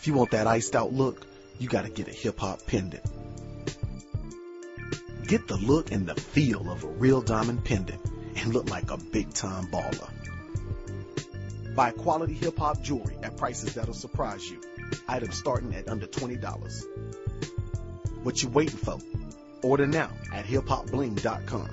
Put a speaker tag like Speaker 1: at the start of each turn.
Speaker 1: If you want that iced out look, you gotta get a hip hop pendant. Get the look and the feel of a real diamond pendant and look like a big time baller. Buy quality hip hop jewelry at prices that'll surprise you. Items starting at under $20. What you waiting for? Order now at hiphopbling.com.